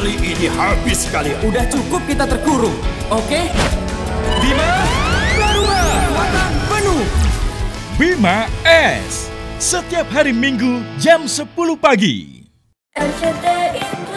Kali ini habis kalian. Udah cukup kita terkurung, oke? Bima, Baruma, kekuatan penuh. Bima S. Setiap hari Minggu jam 10 pagi. RCTI